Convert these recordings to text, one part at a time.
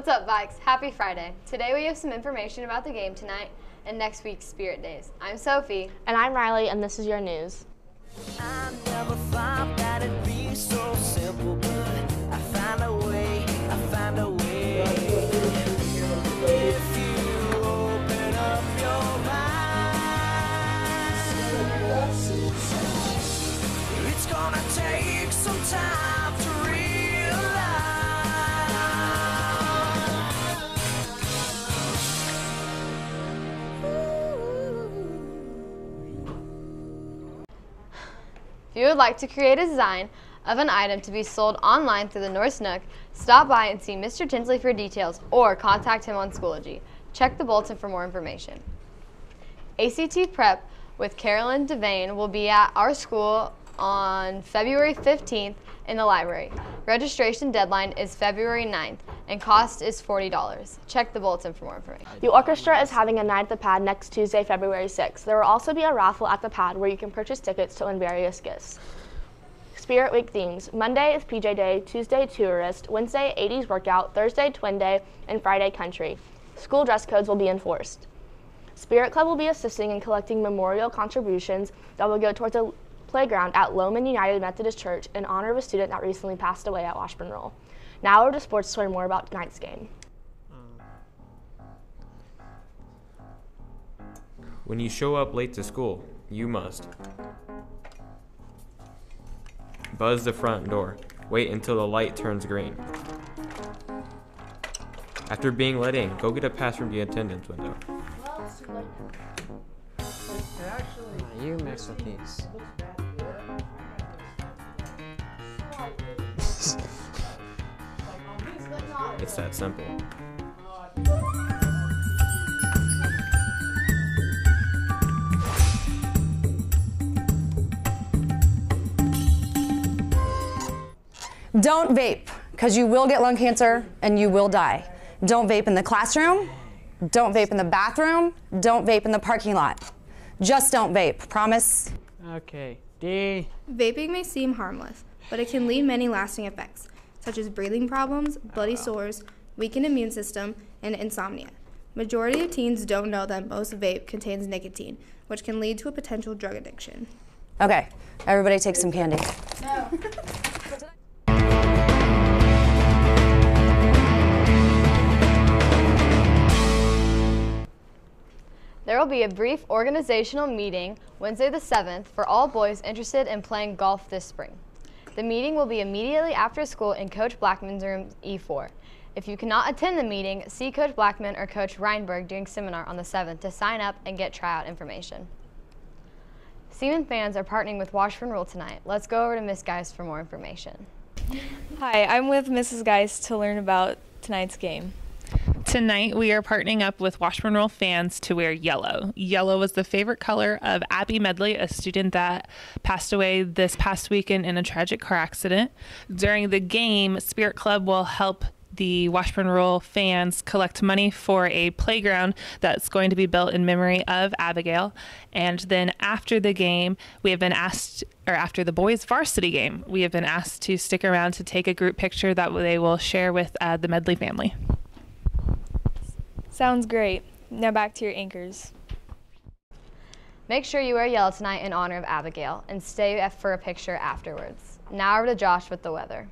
What's up, Vikes? Happy Friday. Today we have some information about the game tonight and next week's Spirit Days. I'm Sophie. And I'm Riley, and this is your news. You would like to create a design of an item to be sold online through the North Nook, stop by and see Mr. Tinsley for details or contact him on Schoology. Check the bulletin for more information. ACT Prep with Carolyn Devane will be at our school on February 15th in the library. Registration deadline is February 9th and cost is $40. Check the bulletin for more information. The orchestra is having a night at the pad next Tuesday, February 6th. There will also be a raffle at the pad where you can purchase tickets to win various gifts. Spirit Week themes. Monday is PJ Day, Tuesday Tourist, Wednesday 80s Workout, Thursday Twin Day, and Friday Country. School dress codes will be enforced. Spirit Club will be assisting in collecting memorial contributions that will go towards a playground at Lowman United Methodist Church in honor of a student that recently passed away at Washburn Rural. Now over to sports to learn more about tonight's game. When you show up late to school, you must buzz the front door. Wait until the light turns green. After being let in, go get a pass from the attendance window. you mix with these. It's that simple. Don't vape, because you will get lung cancer and you will die. Don't vape in the classroom. Don't vape in the bathroom. Don't vape in the parking lot. Just don't vape. Promise? Okay. D. Vaping may seem harmless, but it can leave many lasting effects, such as breathing problems, bloody ah. sores, weakened immune system, and insomnia. Majority of teens don't know that most vape contains nicotine, which can lead to a potential drug addiction. Okay, everybody take some candy. No. There will be a brief organizational meeting Wednesday the 7th for all boys interested in playing golf this spring. The meeting will be immediately after school in Coach Blackman's room E4. If you cannot attend the meeting, see Coach Blackman or Coach Reinberg during seminar on the 7th to sign up and get tryout information. Seaman fans are partnering with Washburn Rural tonight. Let's go over to Miss Geist for more information. Hi, I'm with Mrs. Geist to learn about tonight's game. Tonight, we are partnering up with Washburn Rural fans to wear yellow. Yellow was the favorite color of Abby Medley, a student that passed away this past weekend in a tragic car accident. During the game, Spirit Club will help the Washburn Rural fans collect money for a playground that's going to be built in memory of Abigail. And then after the game, we have been asked, or after the boys' varsity game, we have been asked to stick around to take a group picture that they will share with uh, the Medley family. Sounds great. Now back to your anchors. Make sure you wear yellow tonight in honor of Abigail and stay for a picture afterwards. Now over to Josh with the weather.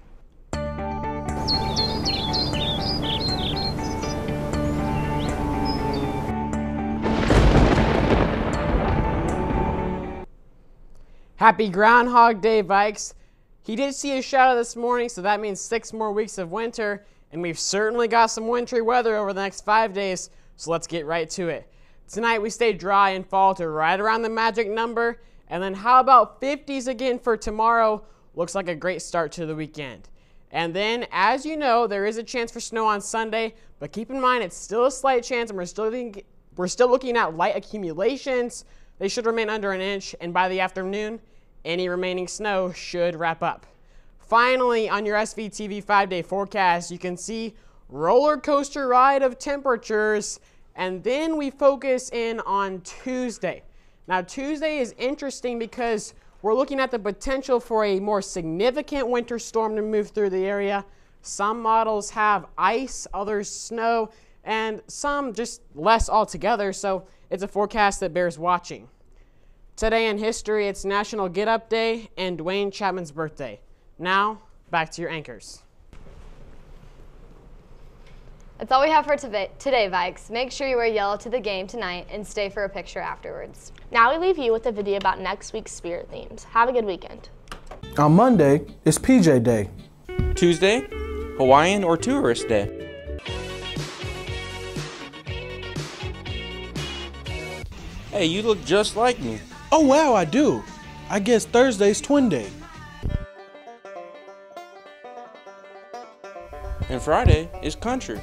Happy Groundhog Day, Vikes. He did see a shadow this morning, so that means six more weeks of winter, and we've certainly got some wintry weather over the next five days, so let's get right to it. Tonight we stay dry and fall to right around the magic number, and then how about 50s again for tomorrow? Looks like a great start to the weekend. And then, as you know, there is a chance for snow on Sunday, but keep in mind it's still a slight chance, and we're still looking, we're still looking at light accumulations. They should remain under an inch, and by the afternoon, any remaining snow should wrap up. Finally, on your SVTV five day forecast, you can see roller coaster ride of temperatures, and then we focus in on Tuesday. Now, Tuesday is interesting because we're looking at the potential for a more significant winter storm to move through the area. Some models have ice, others snow, and some just less altogether, so it's a forecast that bears watching. Today in history, it's National Get Up Day and Duane Chapman's birthday. Now, back to your anchors. That's all we have for today, today, Vikes. Make sure you wear yellow to the game tonight and stay for a picture afterwards. Now we leave you with a video about next week's spirit themes. Have a good weekend. On Monday, it's PJ Day. Tuesday, Hawaiian or Tourist Day. Hey, you look just like me. Oh, wow, I do. I guess Thursday's Twin Day. And Friday is Country.